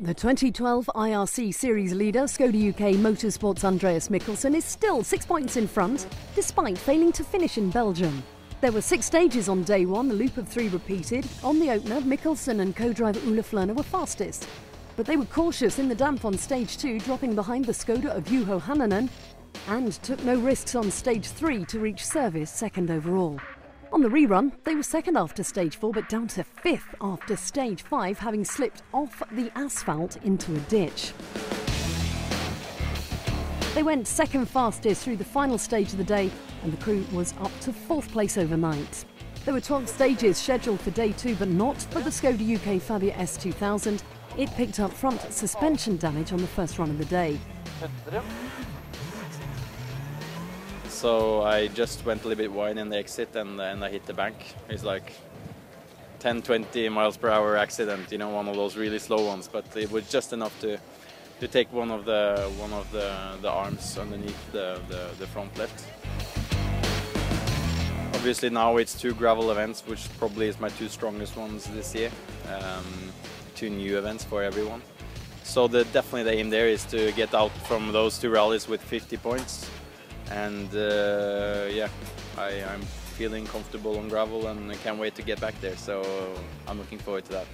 The 2012 IRC Series leader, Skoda UK Motorsports Andreas Mikkelsen, is still six points in front, despite failing to finish in Belgium. There were six stages on day one, the loop of three repeated. On the opener, Mikkelsen and co-driver Ola Fløene were fastest. But they were cautious in the damp on stage two, dropping behind the Skoda of Juho Hänninen, and took no risks on stage three to reach service second overall. On the rerun, they were second after stage four, but down to fifth after stage five, having slipped off the asphalt into a ditch. They went second fastest through the final stage of the day, and the crew was up to fourth place overnight. There were 12 stages scheduled for day two, but not for the Skoda UK Fabia S2000. It picked up front suspension damage on the first run of the day. So I just went a little bit wide in the exit and, I hit the bank. It's like 10, 20 miles per hour accident, you know, one of those really slow ones. But it was just enough to to take one of the one of the, the arms underneath the, the, the front left. Obviously now it's two gravel events, which probably is my two strongest ones this year. Um, two new events for everyone. So the, definitely the aim there is to get out from those two rallies with 50 points and uh, yeah, I, am feeling comfortable on gravel and I can't wait to get back there. So I'm looking forward to that.